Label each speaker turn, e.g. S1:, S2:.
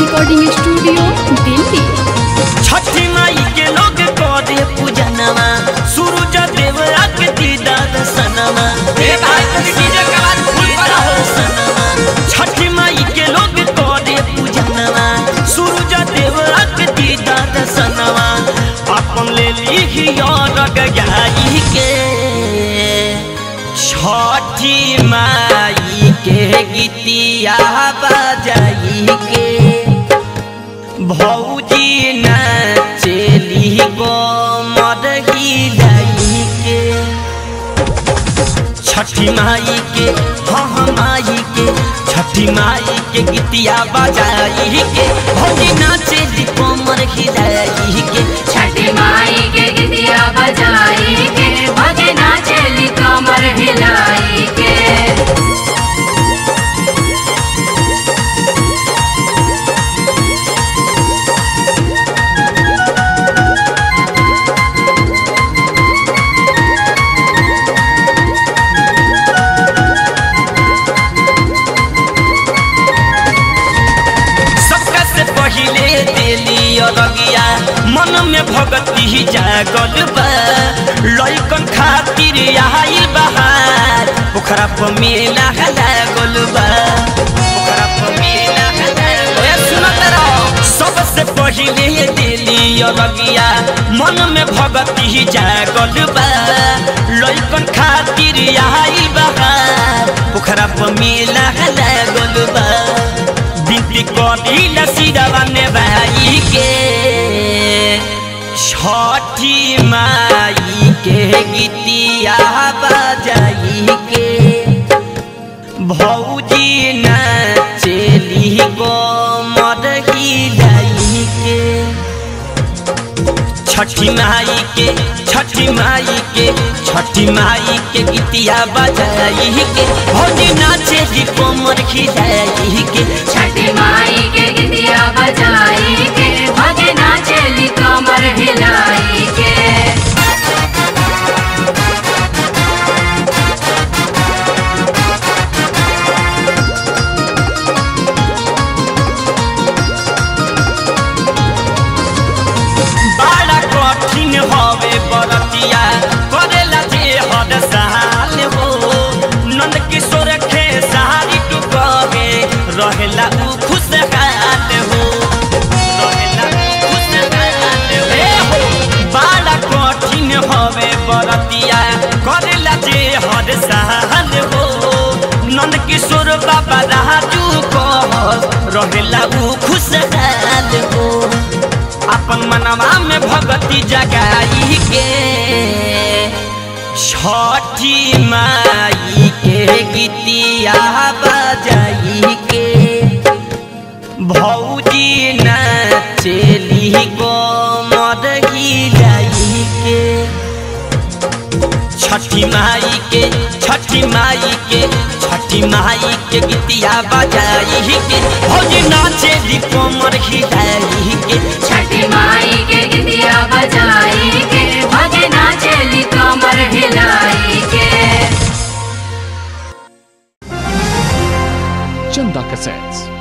S1: Recording studio
S2: माई के गीतिया बजाई के भौजी नाचेली गो मरही लाई के छठी माई के हाँ हाँ माई के छठी माई के गीतिया बजाई के भौजी नाचेली गो मरही लाई भगती जागल बा। खातिर आइल बहार। पोखरा पर मेला लागल बा। पोखरा दिली अलगिया। मन में भगती जागल बा। खातिर बहार। पोखरा पर मेला लागल बा। बिनती करी लसीदवा ने भाई के। माई के गीतिया बजाई के। भौजी नाचेली गो मरही लाई के। छठी माई के, छठी माई के, छठी माई के गीतिया बजाई के। भौजी कोमर खिलाई के
S3: छठी माई
S2: बरतिया करेला जे हर साल हो। नंद किशोर बाबा राजू कह रहेला अपन मनवा में भगती जगाई के, छठी माई के गीतिया बजाई भौजी नाचेली गो मरही लाई के। छठी माई के छठी माई के छठी माई के गीतिया बजाई के। भौजी नाचेली कोमर हिलाई के।
S3: छठी माई के गीतिया बजाई के। भौजी भगे नाचली कमर हिलाई के।
S4: Chanda Cassettes.